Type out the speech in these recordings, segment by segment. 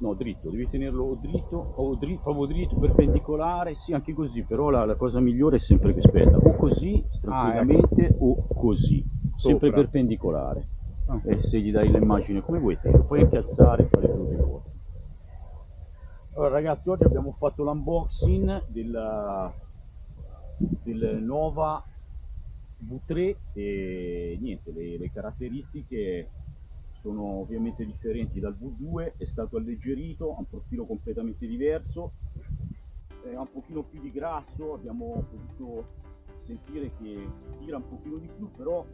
No, dritto, devi tenerlo o dritto o dritto, proprio dritto, perpendicolare, sì, anche così, però la, la cosa migliore è sempre che aspetta, o così, tranquillamente, o così, sempre Sopra. perpendicolare. Ah. E se gli dai l'immagine come vuoi te, lo puoi anche alzare e fare quello che vuoi. Allora ragazzi, oggi abbiamo fatto l'unboxing della, del Nova V3 e niente, le, le caratteristiche sono ovviamente differenti dal V2, è stato alleggerito, ha un profilo completamente diverso, eh, ha un pochino più di grasso, abbiamo potuto sentire che tira un pochino di più, però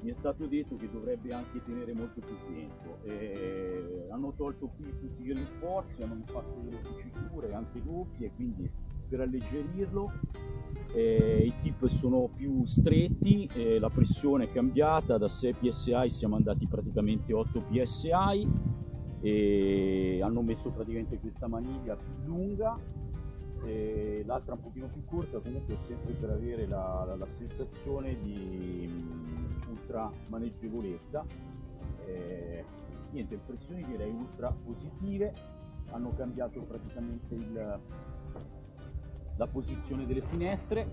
mi è stato detto che dovrebbe anche tenere molto più tempo. Eh, hanno tolto qui tutti gli sforzi, hanno fatto delle cuciture anche doppie, quindi per alleggerirlo eh, i tip sono più stretti, eh, la pressione è cambiata, da 6 psi siamo andati praticamente 8 psi e hanno messo praticamente questa maniglia più lunga e l'altra un pochino più corta, comunque sempre per avere la, la- la sensazione di mm, ultra maneggevolezza. Eh, niente, impressioni direi ultra positive, hanno cambiato praticamente il, la posizione delle finestre,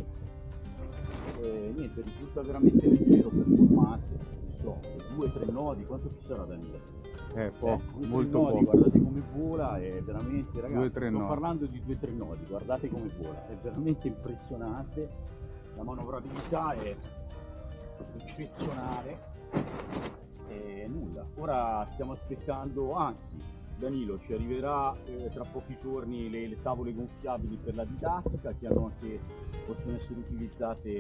eh, niente, risulta veramente leggero, performante, non so, due o tre nodi, quanto ci sarà Danilo? Eh, poco, Eh, molto nodi, poco. guardate come vola, è veramente, ragazzi, Due, sto nodi. parlando di due o tre nodi, guardate come vola, è veramente impressionante, la manovrabilità è eccezionale, e nulla, ora stiamo aspettando, anzi, Danilo ci arriverà eh, tra pochi giorni le, le tavole gonfiabili per la didattica che hanno anche, possono essere utilizzate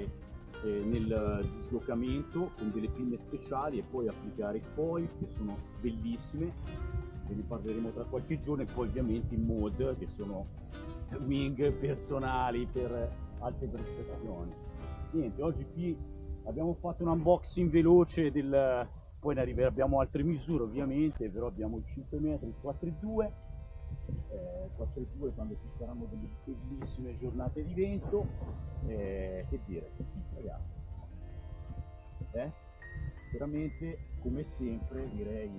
eh, nel dislocamento con delle pinne speciali e poi applicare i foil che sono bellissime. Ve ne parleremo tra qualche giorno e poi ovviamente i mod che sono wing personali per altre prestazioni. Niente oggi qui abbiamo fatto un unboxing veloce del poi ne arriverà- abbiamo altre misure ovviamente però abbiamo il 5 metri il 4,2 eh, 4,2 quando ci saranno delle bellissime giornate di vento eh, che dire ragazzi eh? veramente come sempre direi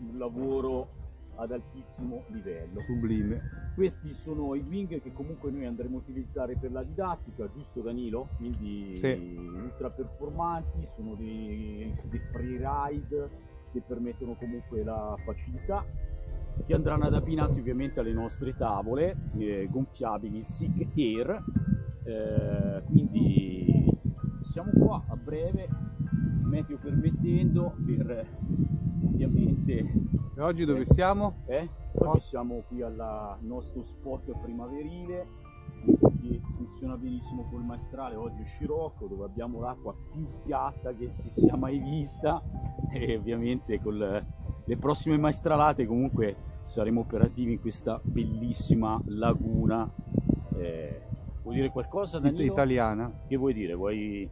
un lavoro ad altissimo livello Sublime. Questi sono i wing che comunque noi andremo a utilizzare per la didattica, giusto Danilo? Quindi Sì. ultra performanti, sono dei, dei freeride che permettono comunque la facilità, che andranno ad abbinati ovviamente alle nostre tavole eh, gonfiabili, il SIG Air, eh, quindi siamo qua a breve, meteo permettendo, per ovviamente E oggi dove siamo? eh? Oh. Oggi siamo qui al nostro spot primaverile che funziona benissimo col maestrale, oggi è Scirocco dove abbiamo l'acqua più piatta che si sia mai vista e ovviamente con le prossime maestralate comunque saremo operativi in questa bellissima laguna. Eh, vuoi dire qualcosa Danilo? italiana. Che vuoi dire? Vuoi...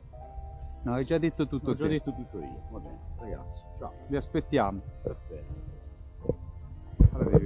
No, hai già detto tutto. Ho già detto tutto io. Va bene, ragazzi. Ciao. Vi aspettiamo. Perfetto. Allora,